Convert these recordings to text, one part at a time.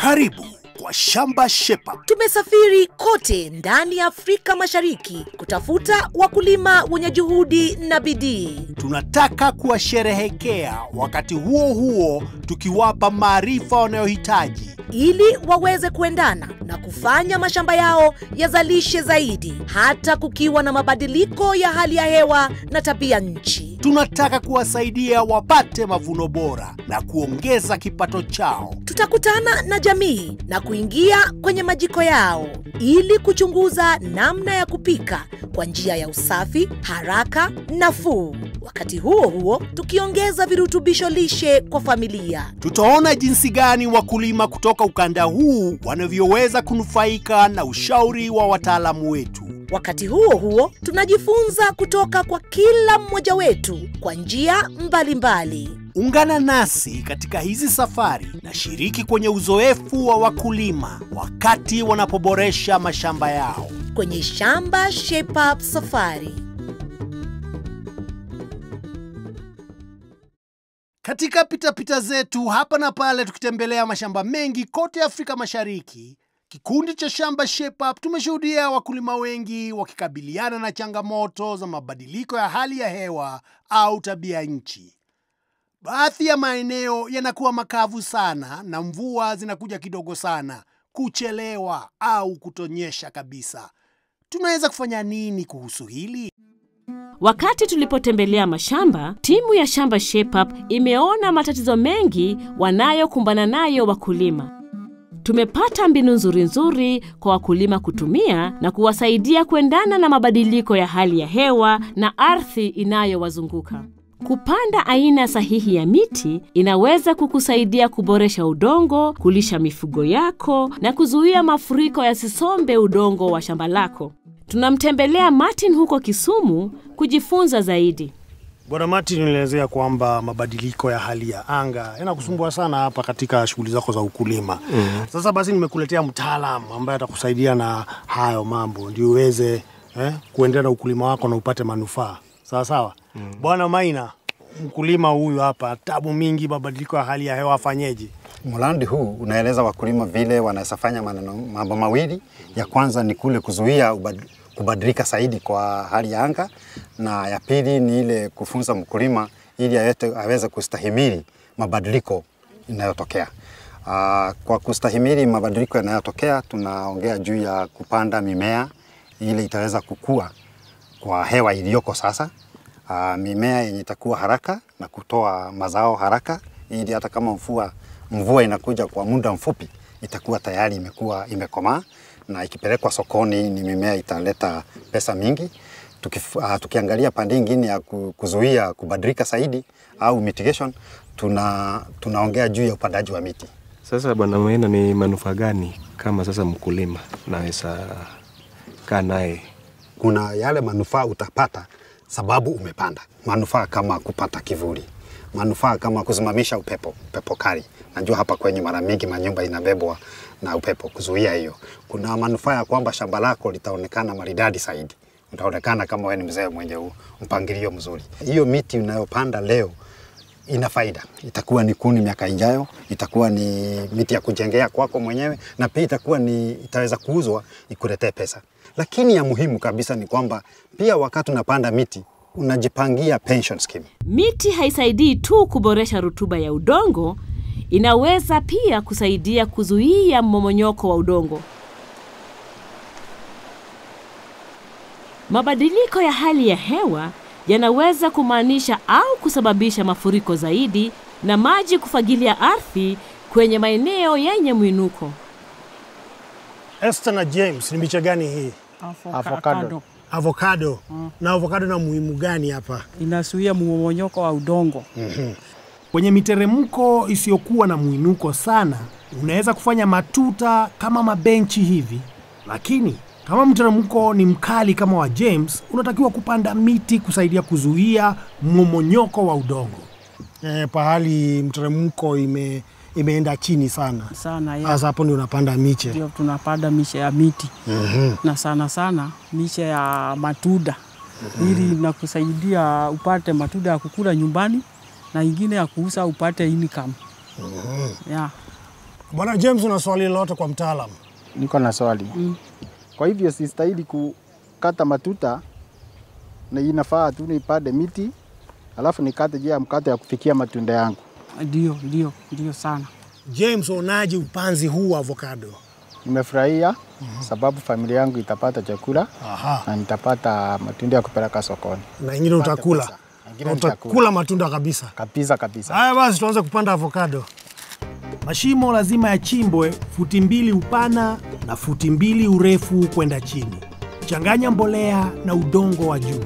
Karibu kwa Shamba Shepa. Tumesafiri kote ndani ya Afrika Mashariki kutafuta wakulima wenye juhudi na bidii. Tunataka kuwasherehekea, wakati huo huo tukiwapa maarifa wanayohitaji ili waweze kuendana na kufanya mashamba yao yazalishe zaidi, hata kukiwa na mabadiliko ya hali ya hewa na tabia nchi. Tunataka kuwasaidia wapate mavuno bora na kuongeza kipato chao. Tutakutana na jamii na kuingia kwenye majiko yao ili kuchunguza namna ya kupika kwa njia ya usafi, haraka, nafuu, wakati huo huo tukiongeza virutubisho lishe kwa familia. Tutaona jinsi gani wakulima kutoka ukanda huu wanavyoweza kunufaika na ushauri wa wataalamu wetu. Wakati huo huo tunajifunza kutoka kwa kila mmoja wetu kwa njia mbalimbali. Ungana nasi katika hizi safari na shiriki kwenye uzoefu wa wakulima wakati wanapoboresha mashamba yao. kwenye Shamba Shape Up Safari. Katika pitapita pita zetu hapa na pale, tukitembelea mashamba mengi kote Afrika Mashariki, kikundi cha Shamba Shape Up tumeshuhudia wakulima wengi wakikabiliana na changamoto za mabadiliko ya hali ya hewa au tabia nchi. Baadhi ya maeneo yanakuwa makavu sana na mvua zinakuja kidogo sana, kuchelewa au kutonyesha kabisa. Tunaweza kufanya nini kuhusu hili? Wakati tulipotembelea mashamba, timu ya Shamba Shape Up imeona matatizo mengi wanayokumbana nayo wakulima. Tumepata mbinu nzuri nzuri kwa wakulima kutumia na kuwasaidia kuendana na mabadiliko ya hali ya hewa na ardhi inayowazunguka. Kupanda aina sahihi ya miti inaweza kukusaidia kuboresha udongo, kulisha mifugo yako na kuzuia mafuriko yasisombe udongo wa shamba lako. Tunamtembelea Martin huko Kisumu kujifunza zaidi. Bwana Martin, unielezea kwamba mabadiliko ya hali ya anga yanakusumbua sana hapa katika shughuli zako za ukulima. mm. Sasa basi nimekuletea mtaalamu ambaye atakusaidia na hayo mambo ndio uweze eh, kuendelea na ukulima wako na upate manufaa sawa sawa. mm. Bwana Maina, mkulima huyu hapa, tabu mingi, mabadiliko ya hali ya hewa, afanyeje? Mradi huu unaeleza wakulima vile wanaweza fanya maneno mambo mawili. Ya kwanza ni kule kuzuia kubadilika zaidi kwa hali ya anga, na ya pili ni ile kufunza mkulima ili aweze, kustahimili mabadiliko inayotokea. Uh, kwa kustahimili mabadiliko yanayotokea, tunaongea juu ya kupanda mimea ile itaweza kukua kwa hewa iliyoko sasa. Uh, mimea yenye itakuwa haraka na kutoa mazao haraka, ili hata kama mvua mvua inakuja kwa muda mfupi itakuwa tayari imekuwa imekomaa na ikipelekwa sokoni ni mimea italeta pesa mingi. Tuki, uh, tukiangalia pande ingine ya kuzuia kubadilika zaidi au mitigation, tuna tunaongea juu ya upandaji wa miti. Sasa Bwana Maina, ni manufaa gani kama sasa mkulima naweza kaa naye? Kuna yale manufaa utapata sababu umepanda, manufaa kama kupata kivuli manufaa kama kusimamisha upepo, upepo kali. Najua hapa kwenye mara mingi manyumba inabebwa na upepo, kuzuia hiyo. Kuna manufaa ya kwamba shamba lako litaonekana maridadi zaidi, utaonekana kama wewe ni mzee mwenye mpangilio mzuri. Hiyo miti unayopanda leo ina faida, itakuwa ni kuni miaka ijayo, itakuwa ni miti ya kujengea kwako mwenyewe, na pia itakuwa ni itaweza kuuzwa ikuletee pesa. Lakini ya muhimu kabisa ni kwamba pia wakati unapanda miti unajipangia pension scheme. Miti haisaidii tu kuboresha rutuba ya udongo, inaweza pia kusaidia kuzuia mmomonyoko wa udongo. Mabadiliko ya hali ya hewa yanaweza kumaanisha au kusababisha mafuriko zaidi na maji kufagilia ardhi kwenye maeneo yenye mwinuko. Esther na James, ni miche gani hii? Avocado. Avocado. Mm. Na avocado na muhimu gani hapa? Inazuia mmomonyoko wa udongo. mm-hmm. Kwenye miteremko isiyokuwa na mwinuko sana, unaweza kufanya matuta kama mabenchi hivi, lakini kama mteremko ni mkali kama wa James, unatakiwa kupanda miti kusaidia kuzuia mmomonyoko wa udongo. E, pahali mteremko ime imeenda chini sana sana ya. Sasa hapo ndio unapanda miche. Ndio tunapanda miche ya miti mm -hmm. na sana sana miche ya matunda ili nakusaidia upate matunda ya kukula nyumbani na ingine ya kuuza upate income. mm -hmm. Yeah. Bwana James, una swali lolote kwa mtaalamu? Niko na swali. mm. Kwa hivyo sistahili kukata matuta na inafaa tu nipande miti alafu nikate jia ya mkate ya kufikia matunda yangu. Ndio, ndio, ndio sana. James, unaje upanzi huu wa avocado? Nimefurahia mm -hmm. sababu familia yangu itapata chakula Aha. na nitapata matunda ya kupeleka sokoni. Na ingine utakula, pesa. Utakula matunda kabisa. Kabisa kabisa. Haya basi, tuanze kupanda avocado. Mashimo lazima yachimbwe futi mbili upana na futi mbili urefu kwenda chini. Changanya mbolea na udongo wa juu.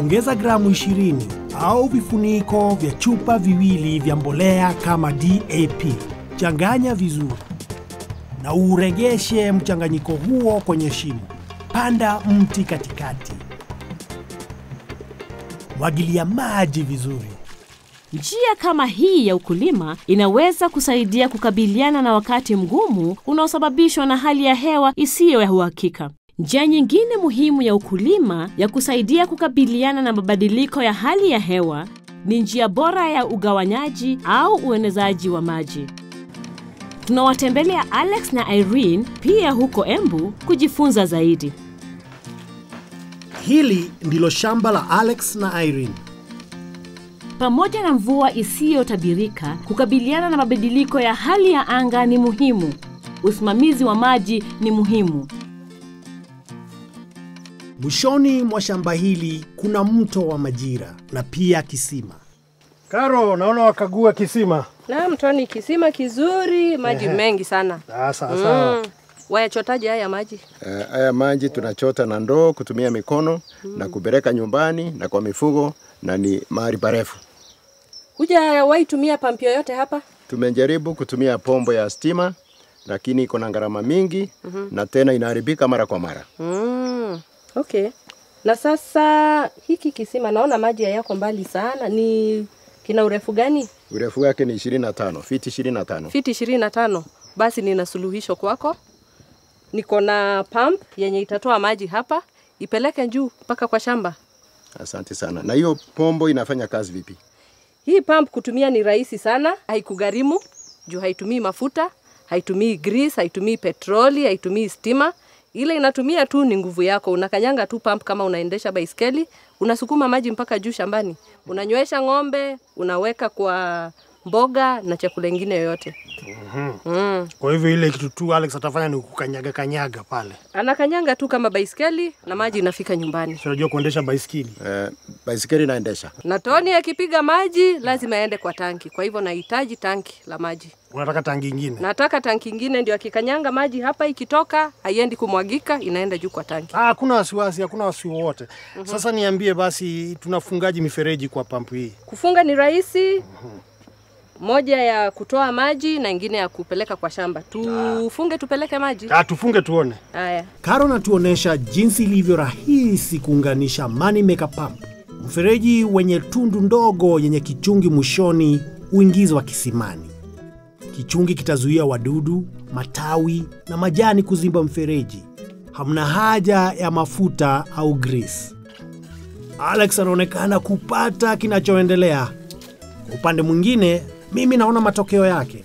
Ongeza gramu 20 au vifuniko vya chupa viwili vya mbolea kama DAP. Changanya vizuri na uregeshe mchanganyiko huo kwenye shimo. Panda mti katikati. Mwagilia maji vizuri. Njia kama hii ya ukulima inaweza kusaidia kukabiliana na wakati mgumu unaosababishwa na hali ya hewa isiyo ya uhakika. Njia nyingine muhimu ya ukulima ya kusaidia kukabiliana na mabadiliko ya hali ya hewa ni njia bora ya ugawanyaji au uenezaji wa maji. Tunawatembelea Alex na Irene pia huko Embu kujifunza zaidi. Hili ndilo shamba la Alex na Irene. Pamoja na mvua isiyotabirika, kukabiliana na mabadiliko ya hali ya anga ni muhimu. Usimamizi wa maji ni muhimu. Mwishoni mwa shamba hili kuna mto wa majira na pia kisima. Karo, naona wakagua kisima. Naam, Tony, kisima kizuri, maji Ehe. mengi sana. Sasa sawa sawa. Wayachotaje haya maji? Uh, haya maji tunachota na ndoo kutumia mikono na kupeleka nyumbani na kwa mifugo na ni mahali parefu. Hujawahi tumia pampu yoyote hapa? Tumejaribu kutumia pombo ya stima lakini iko na gharama mingi mm -hmm. na tena inaharibika mara kwa mara. Mm, okay. Na sasa hiki kisima naona maji hayako mbali sana, ni kina urefu gani? Urefu wake ni 25, fiti 25. Fiti ishirini na tano. Basi nina suluhisho kwako. Niko na pump yenye itatoa maji hapa ipeleke juu mpaka kwa shamba. Asante sana. Na hiyo pombo inafanya kazi vipi? Hii pump kutumia ni rahisi sana, haikugharimu juu haitumii mafuta, haitumii grease, haitumii petroli, haitumii stima. Ile inatumia tu ni nguvu yako. Unakanyanga tu pump kama unaendesha baiskeli, unasukuma maji mpaka juu shambani. Unanywesha ng'ombe, unaweka kwa mboga na chakula ingine yoyote. Mm. mm. Kwa hivyo ile kitu tu Alex atafanya ni kukanyaga kanyaga pale. Anakanyanga tu kama baiskeli na maji inafika nyumbani. Unajua kuendesha baiskeli? Eh, baiskeli naendesha. Na Toni akipiga maji lazima aende kwa tanki. Kwa hivyo nahitaji tanki la maji. Unataka tanki ingine? Nataka tanki ingine ndio akikanyanga maji hapa ikitoka haiendi kumwagika inaenda juu kwa tanki. Ah, hakuna wasiwasi, hakuna wasi wowote. Sasa niambie basi, tunafungaji mifereji kwa pampu hii? Kufunga ni rahisi. Moja ya kutoa maji na ingine ya kupeleka kwa shamba. Tufunge tupeleke maji. Ah, tufunge tuone. Haya. Karo anatuonyesha jinsi ilivyo rahisi kuunganisha money maker pump. Mfereji wenye tundu ndogo yenye kichungi mwishoni huingizwa kisimani. Kichungi kitazuia wadudu, matawi na majani kuzimba mfereji. Hamna haja ya mafuta au grease. Alex anaonekana kupata kinachoendelea. Kwa upande mwingine, mimi naona matokeo yake.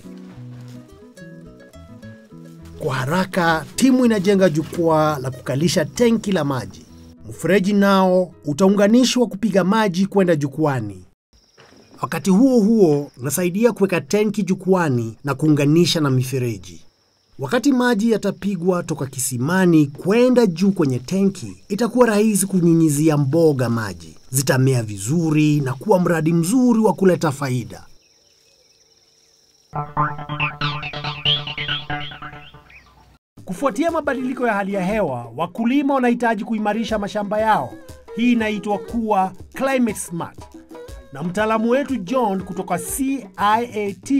Kwa haraka timu inajenga jukwaa la kukalisha tenki la maji. Mfereji nao utaunganishwa kupiga maji kwenda jukwani. Wakati huo huo, unasaidia kuweka tenki jukwani na kuunganisha na mifereji. Wakati maji yatapigwa toka kisimani kwenda juu kwenye tenki, itakuwa rahisi kunyunyizia mboga maji. Zitamea vizuri na kuwa mradi mzuri wa kuleta faida. Kufuatia mabadiliko ya hali ya hewa, wakulima wanahitaji kuimarisha mashamba yao. Hii inaitwa kuwa climate smart, na mtaalamu wetu John kutoka CIAT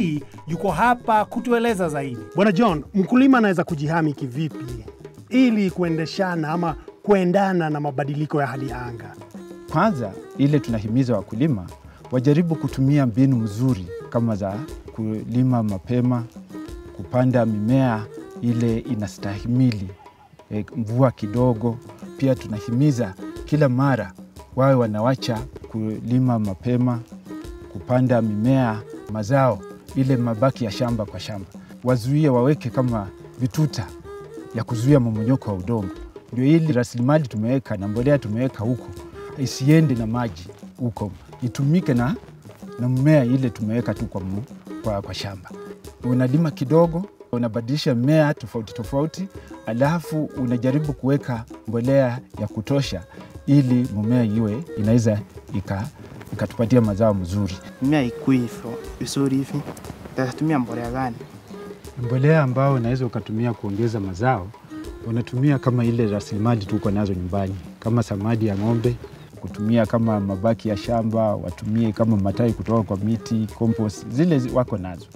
yuko hapa kutueleza zaidi. Bwana John, mkulima anaweza kujihami kivipi ili kuendeshana ama kuendana na mabadiliko ya hali ya anga? Kwanza ile tunahimiza wakulima wajaribu kutumia mbinu mzuri kama za kulima mapema, kupanda mimea ile inastahimili e, mvua kidogo. Pia tunahimiza kila mara wawe wanawacha kulima mapema, kupanda mimea, mazao, ile mabaki ya shamba kwa shamba, wazuie, waweke kama vituta ya kuzuia mmomonyoko wa udongo, ndio ili rasilimali tumeweka na mbolea tumeweka huko isiende na maji huko, itumike na, na mmea ile tumeweka tu kwa, mu, kwa, kwa shamba. Unalima kidogo, unabadilisha mmea tofauti tofauti, alafu unajaribu kuweka mbolea ya kutosha ili mmea iwe inaweza ika ikatupatia mazao mzuri. Mmea ikui hivyo vizuri hivi, utatumia mbolea gani? Mbolea ambao unaweza ukatumia kuongeza mazao, unatumia kama ile rasilimali tuko nazo nyumbani, kama samadi ya ng'ombe, kutumia kama mabaki ya shamba, watumie kama matawi kutoka kwa miti, compost, zile wako nazo,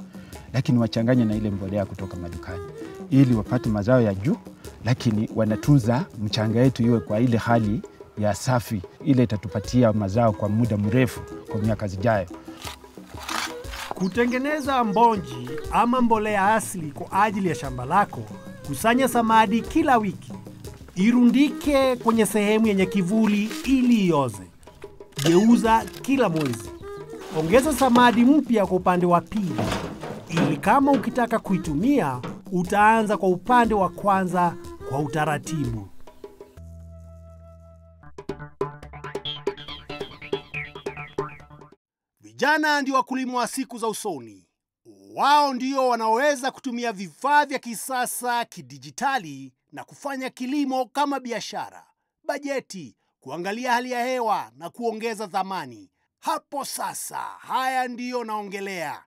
lakini wachanganye na ile mbolea kutoka madukani. Ili wapate mazao ya juu, lakini wanatunza mchanga yetu iwe kwa ile hali ya safi, ile itatupatia mazao kwa muda mrefu, kwa miaka zijayo. Kutengeneza mbonji ama mbolea asili kwa ajili ya shamba lako, kusanya samadi kila wiki, irundike kwenye sehemu yenye kivuli ili ioze. Geuza kila mwezi. Ongeza samadi mpya kwa upande wa pili, ili kama ukitaka kuitumia utaanza kwa upande wa kwanza kwa utaratibu. Vijana ndio wakulima wa siku za usoni. Wao ndio wanaoweza kutumia vifaa vya kisasa kidijitali na kufanya kilimo kama biashara, bajeti, kuangalia hali ya hewa na kuongeza thamani. Hapo sasa, haya ndiyo naongelea.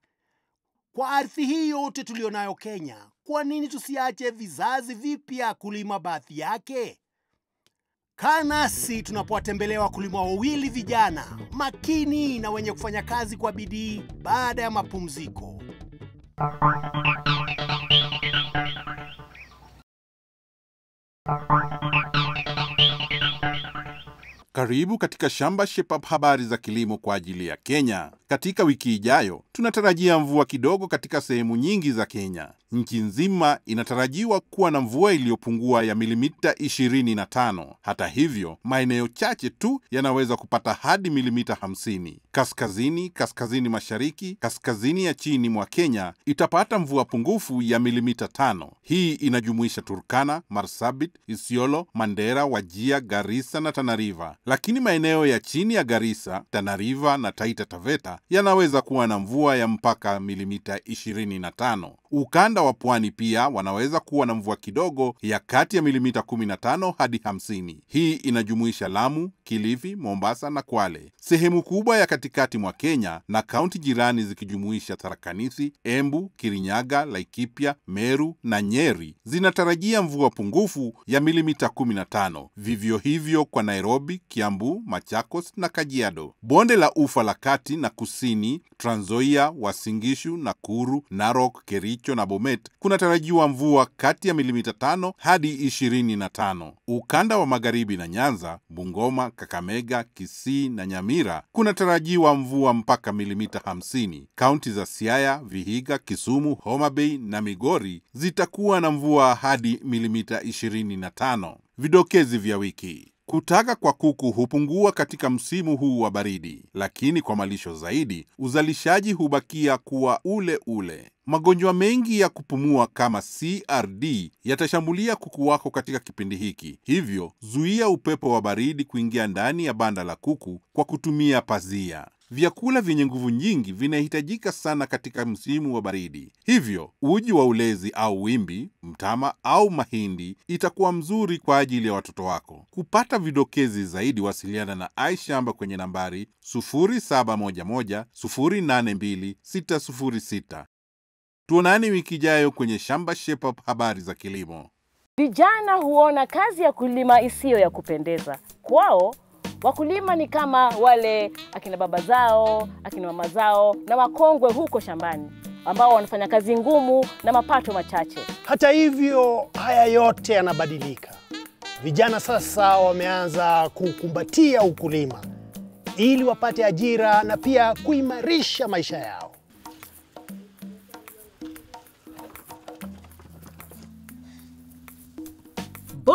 Kwa ardhi hii yote tuliyonayo Kenya, kwa nini tusiache vizazi vipya kulima baadhi yake? Kaa nasi tunapowatembelea wakulima wawili vijana makini na wenye kufanya kazi kwa bidii baada ya mapumziko. Thank you. Karibu katika Shamba Shepap, habari za kilimo kwa ajili ya Kenya. Katika wiki ijayo tunatarajia mvua kidogo katika sehemu nyingi za Kenya. Nchi nzima inatarajiwa kuwa na mvua iliyopungua ya milimita 25. Hata hivyo, maeneo chache tu yanaweza kupata hadi milimita 50. Kaskazini, kaskazini mashariki, kaskazini ya chini mwa Kenya itapata mvua pungufu ya milimita 5. Hii inajumuisha Turkana, Marsabit, Isiolo, Mandera, Wajia, Garissa na Tanariva. Lakini maeneo ya chini ya Garissa, Tanariva na Taita Taveta yanaweza kuwa na mvua ya mpaka milimita 25. Ukanda wa pwani pia wanaweza kuwa na mvua kidogo ya kati ya milimita 15 hadi 50. Hii inajumuisha Lamu, Kilifi, Mombasa na Kwale. Sehemu kubwa ya katikati mwa Kenya na kaunti jirani zikijumuisha Tharakanisi, Embu, Kirinyaga, Laikipia, Meru na Nyeri zinatarajia mvua pungufu ya milimita 15. Vivyo hivyo kwa Nairobi, Kiambu, Machakos na Kajiado. Bonde la Ufa la kati na kusini, tranzoia wasingishu kuru Nakuru, Narok, Kericho na Bomet kunatarajiwa mvua kati ya milimita 5 hadi 25. Ukanda wa magharibi na Nyanza, Bungoma, Kakamega, Kisii na Nyamira kunatarajiwa mvua mpaka milimita 50. Kaunti za Siaya, Vihiga, Kisumu, Homa Bay na Migori zitakuwa na mvua hadi milimita 25. Vidokezi vya wiki. Kutaga kwa kuku hupungua katika msimu huu wa baridi, lakini kwa malisho zaidi uzalishaji hubakia kuwa ule ule. Magonjwa mengi ya kupumua kama CRD yatashambulia kuku wako katika kipindi hiki, hivyo zuia upepo wa baridi kuingia ndani ya banda la kuku kwa kutumia pazia. Vyakula vyenye nguvu nyingi vinahitajika sana katika msimu wa baridi, hivyo uji wa ulezi au wimbi, mtama au mahindi itakuwa mzuri kwa ajili ya watoto wako. Kupata vidokezi zaidi, wasiliana na iShamba kwenye nambari 0711 082 606. Tuonane wiki ijayo kwenye Shamba Shape Up, habari za kilimo. Vijana huona kazi ya kulima isiyo ya kupendeza. Kwao wakulima ni kama wale akina baba zao, akina mama zao na wakongwe huko shambani ambao wanafanya kazi ngumu na mapato machache. Hata hivyo, haya yote yanabadilika. Vijana sasa wameanza kukumbatia ukulima ili wapate ajira na pia kuimarisha maisha yao.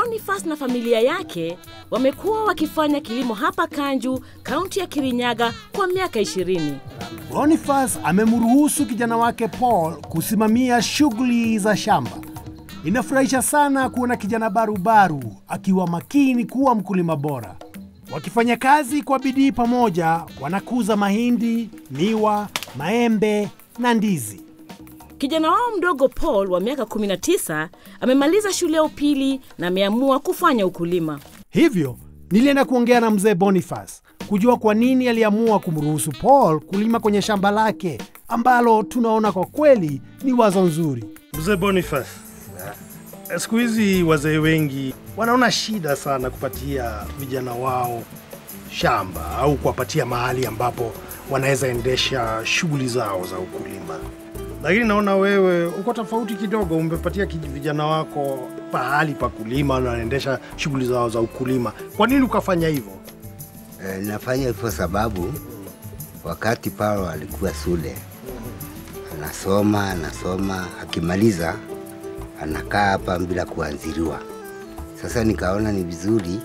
Boniface na familia yake wamekuwa wakifanya kilimo hapa Kanju, kaunti ya Kirinyaga kwa miaka ishirini. bonifas amemruhusu kijana wake Paul kusimamia shughuli za shamba. Inafurahisha sana kuona kijana barubaru akiwa makini kuwa mkulima bora. Wakifanya kazi kwa bidii pamoja, wanakuza mahindi, miwa, maembe na ndizi. Kijana wao mdogo Paul wa miaka 19 amemaliza shule ya upili na ameamua kufanya ukulima. Hivyo nilienda kuongea na mzee Boniface kujua kwa nini aliamua kumruhusu Paul kulima kwenye shamba lake ambalo tunaona kwa kweli ni wazo nzuri. Mzee Boniface, siku hizi wazee wengi wanaona shida sana kupatia vijana wao shamba au kuwapatia mahali ambapo wanaweza endesha shughuli zao za ukulima, lakini naona wewe uko tofauti kidogo. Umepatia vijana wako pahali pa kulima na wanaendesha shughuli zao za ukulima. Kwa nini ukafanya hivyo? E, nafanya hivyo sababu wakati Paulo alikuwa shule anasoma anasoma, akimaliza anakaa hapa bila kuanziriwa. Sasa nikaona ni vizuri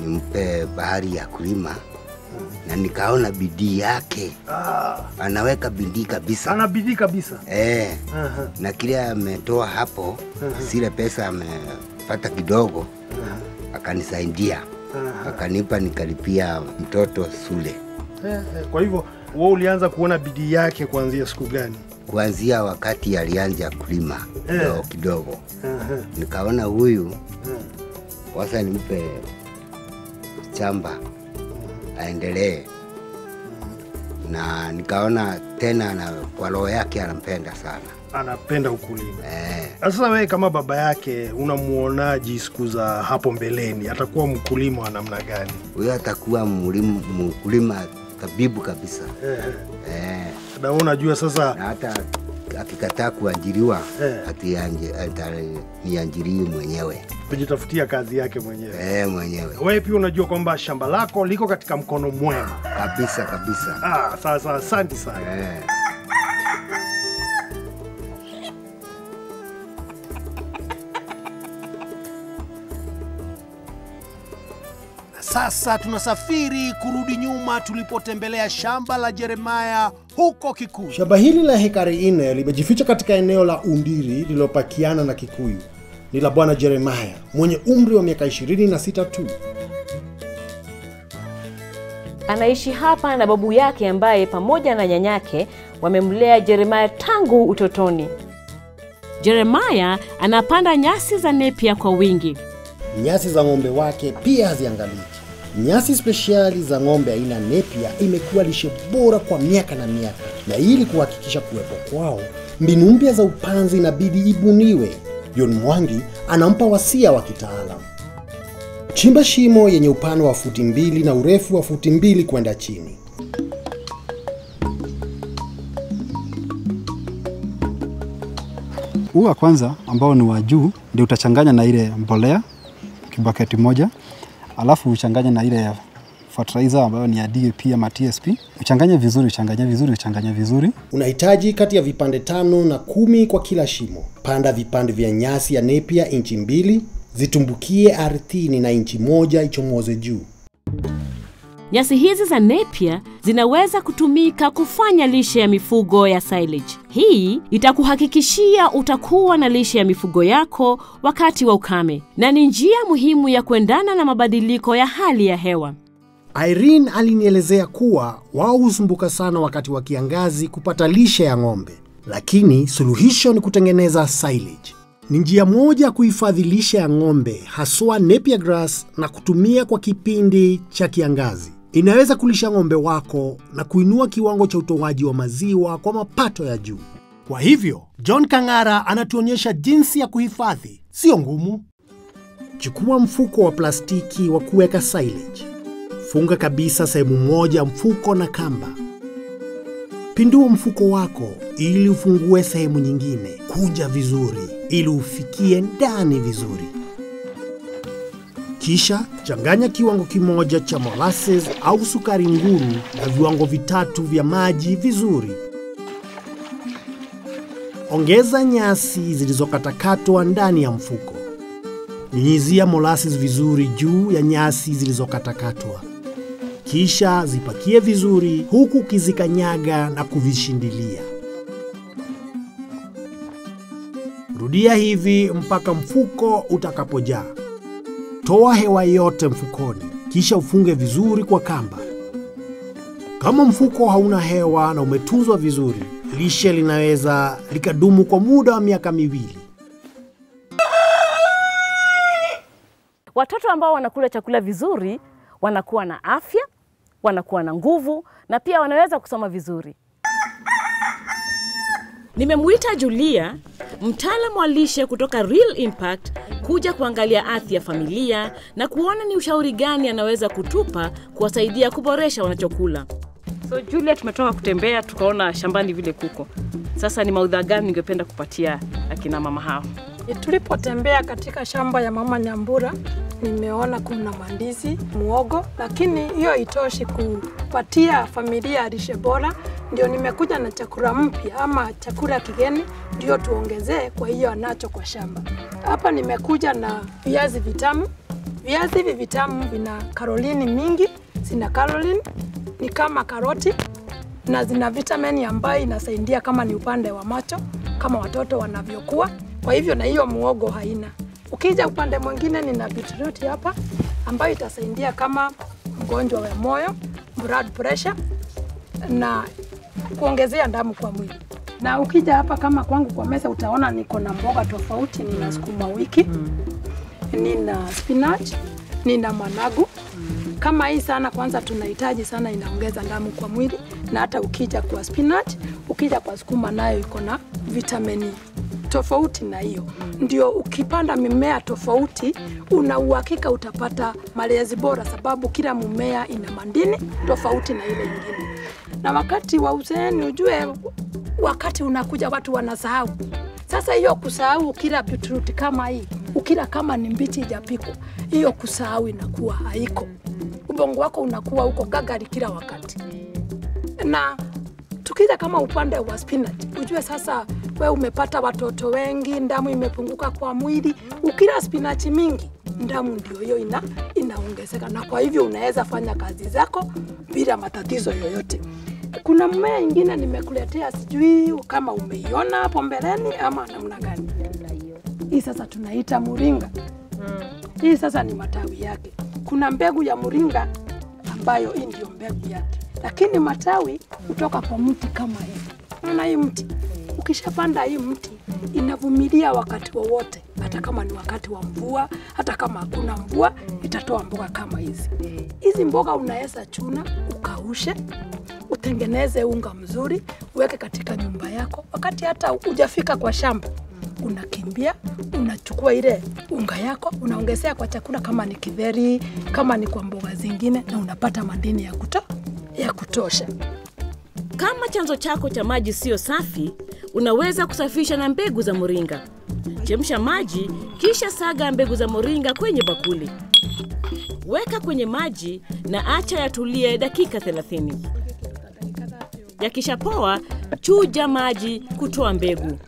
nimpe bahari ya kulima, na nikaona bidii yake, ah. anaweka bidii kabisa, Ana bidii kabisa. eh, -huh. na kile ametoa hapo, uh -huh. sile pesa amepata kidogo, uh -huh. akanisaidia uh -huh. akanipa, nikalipia mtoto sule Eh, eh, Kwa hivyo wewe ulianza kuona bidii yake kuanzia siku gani? kuanzia wakati alianza kulima Eh. kidogo uh -huh. nikaona huyu wasa nimpe chamba aendelee, na nikaona tena na kwa roho yake anampenda sana Anapenda ukulima. eh. Sasa wewe kama baba yake unamuonaje siku za hapo mbeleni, atakuwa mkulima wa namna gani? Huyo atakuwa mkulima mkulima tabibu kabisa Eh, eh. na unajua sasa na hata akikataa kuajiriwa Eh. niajiriwe mwenyewe kujitafutia kazi yake mwenyewe. e, mwenyewe Wewe pia unajua kwamba shamba lako liko katika mkono mwema. kabisa kabisa Ah, sasa asante sana. eh. Sasa tunasafiri kurudi nyuma tulipotembelea shamba la Jeremaya huko Kikuyu. Shamba hili la hekari nne limejificha katika eneo la Undiri lililopakiana na Kikuyu. Ni la Bwana Jeremaya mwenye umri wa miaka 26 tu. Anaishi hapa na babu yake ambaye pamoja na nyanyake wamemlea Jeremaya tangu utotoni. Jeremaya anapanda nyasi za nepia kwa wingi. Nyasi za ng'ombe wake pia haziangaliki. Nyasi speshali za ng'ombe aina Nepia imekuwa lishe bora kwa miaka na miaka, na ili kuhakikisha kuwepo kwao, mbinu mpya za upanzi inabidi ibuniwe. John Mwangi anampa wasia wa kitaalamu: chimba shimo yenye upana wa futi mbili na urefu wa futi mbili kwenda chini. Huu wa kwanza ambao ni wa juu ndio utachanganya na ile mbolea kibaketi moja, alafu uchanganye na ile fertilizer ambayo ni ya DAP ama TSP. Uchanganye vizuri, uchanganye vizuri, uchanganye vizuri. Unahitaji kati ya vipande tano na kumi kwa kila shimo. Panda vipande vya nyasi ya Nepia inchi mbili, zitumbukie ardhini na inchi moja ichomoze juu. Nyasi hizi za nepia zinaweza kutumika kufanya lishe ya mifugo ya silage. Hii itakuhakikishia utakuwa na lishe ya mifugo yako wakati wa ukame, na ni njia muhimu ya kuendana na mabadiliko ya hali ya hewa. Irene alinielezea kuwa wao husumbuka sana wakati wa kiangazi kupata lishe ya ng'ombe, lakini suluhisho ni kutengeneza silage. Ni njia moja ya kuhifadhi lishe ya ng'ombe, haswa Napier grass, na kutumia kwa kipindi cha kiangazi. Inaweza kulisha ng'ombe wako na kuinua kiwango cha utoaji wa maziwa kwa mapato ya juu. Kwa hivyo John Kang'ara anatuonyesha jinsi ya kuhifadhi, sio ngumu. Chukua mfuko wa plastiki wa kuweka silage. Funga kabisa sehemu moja mfuko na kamba. Pindua mfuko wako ili ufungue sehemu nyingine. Kunja vizuri ili ufikie ndani vizuri. Kisha changanya kiwango kimoja cha molasses au sukari nguru na viwango vitatu vya maji vizuri. Ongeza nyasi zilizokatakatwa ndani ya mfuko. Nyunyizia molasses vizuri juu ya nyasi zilizokatakatwa, kisha zipakie vizuri, huku ukizikanyaga na kuvishindilia. Rudia hivi mpaka mfuko utakapojaa. Toa hewa yote mfukoni, kisha ufunge vizuri kwa kamba. Kama mfuko hauna hewa na umetunzwa vizuri, lishe linaweza likadumu kwa muda wa miaka miwili. Watoto ambao wanakula chakula vizuri wanakuwa na afya, wanakuwa na nguvu na pia wanaweza kusoma vizuri. Nimemwita Julia, mtaalamu wa lishe kutoka Real Impact, kuja kuangalia afya ya familia na kuona ni ushauri gani anaweza kutupa kuwasaidia kuboresha wanachokula. So Julia, tumetoka kutembea tukaona shambani vile kuko. Sasa ni maudha gani ningependa kupatia akina mama hao? Tulipotembea katika shamba ya mama Nyambura, nimeona kuna mandizi, muogo, lakini hiyo itoshi kupatia familia lishe bora. Ndio nimekuja na chakula mpya ama chakula kigeni, ndio tuongezee kwa hiyo anacho kwa shamba. Hapa nimekuja na viazi vitamu. Viazi hivi vitamu vina karolini mingi, zina karolini ni kama karoti na zina vitamini ambayo inasaidia kama ni upande wa macho kama watoto wanavyokuwa. Kwa hivyo na hiyo muogo haina. Ukija upande mwingine, nina beetroot hapa ambayo itasaidia kama mgonjwa wa moyo, blood pressure na kuongezea damu kwa mwili. Na ukija hapa kama kwangu kwa meza, utaona niko na mboga tofauti. Nina sukuma wiki, nina spinach, nina managu kama hii sana. Kwanza tunahitaji sana, inaongeza damu kwa mwili, na hata ukija kwa spinach, ukija kwa sukuma, nayo iko na vitamini tofauti na hiyo. Ndio ukipanda mimea tofauti, una uhakika utapata malezi bora, sababu kila mmea ina madini tofauti na ile ingine. Na wakati wa uzeeni, ujue wakati unakuja, watu wanasahau. Sasa hiyo kusahau, ukila beetroot kama hii, ukila kama ni mbichi ijapikwa, hiyo kusahau inakuwa haiko. Ubongo wako unakuwa huko gagari kila wakati. Na tukija kama upande wa spinach, ujue sasa we umepata watoto wengi, damu imepunguka kwa mwili. Ukila spinachi mingi, damu ndio hiyo ina, inaongezeka, na kwa hivyo unaweza fanya kazi zako bila matatizo yoyote. Kuna mmea ingine nimekuletea, sijui kama umeiona hapo mbeleni ama namna gani. Hii sasa tunaita muringa. Hii sasa ni matawi yake. Kuna mbegu ya muringa ambayo hii ndio mbegu yake, lakini matawi kutoka kwa mti kama hii. Unaona hii mti, ukishapanda hii mti inavumilia wakati wowote, hata kama ni wakati wa mvua, hata kama hakuna mvua, itatoa mboga kama hizi. Hizi mboga unaweza chuna, ukaushe, utengeneze unga mzuri, uweke katika nyumba yako. Wakati hata hujafika kwa shamba, unakimbia unachukua ile unga yako unaongezea kwa chakula, kama ni kidheri, kama ni kwa mboga zingine, na unapata madini ya, kuto, ya kutosha. Kama chanzo chako cha maji siyo safi, unaweza kusafisha na mbegu za moringa. Chemsha maji, kisha saga mbegu za moringa kwenye bakuli. Weka kwenye maji na acha yatulie dakika 30. Yakishapoa, chuja maji kutoa mbegu.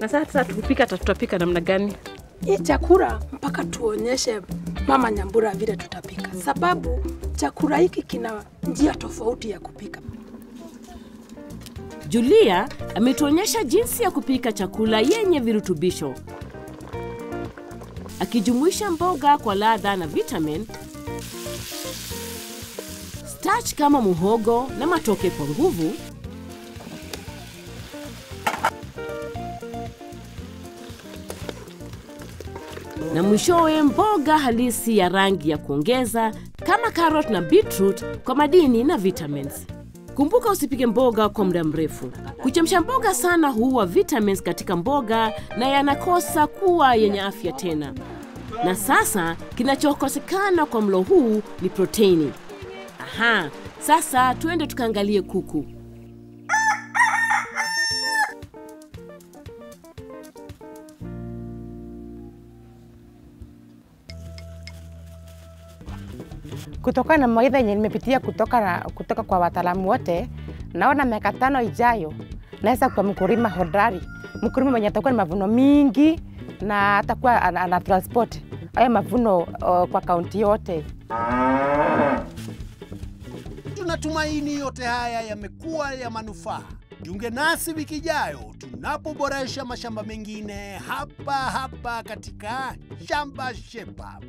Na sasa tukupika, tutapika namna gani? Hii chakula mpaka tuonyeshe mama Nyambura vile tutapika, sababu chakula hiki kina njia tofauti ya kupika. Julia ametuonyesha jinsi ya kupika chakula yenye virutubisho, akijumuisha mboga kwa ladha na vitamin, starch kama muhogo na matoke kwa nguvu, na mwishowe mboga halisi ya rangi ya kuongeza kama carrot na beetroot kwa madini na vitamins. Kumbuka usipike mboga kwa muda mrefu. Kuchemsha mboga sana huua vitamins katika mboga na yanakosa kuwa yenye afya tena. Na sasa kinachokosekana kwa mlo huu ni proteini. Aha, sasa tuende tukaangalie kuku. Kutokana na mawaidha yenye nimepitia kutoka, na, kutoka kwa wataalamu wote, naona miaka tano ijayo naweza kuwa mkulima hodari, mkulima mwenye atakuwa na mavuno mingi na atakuwa ana, ana transport haya mavuno uh, kwa kaunti yote. Tunatumaini yote haya yamekuwa ya manufaa. Jiunge nasi wiki ijayo tunapoboresha mashamba mengine hapa hapa katika Shamba Shepa.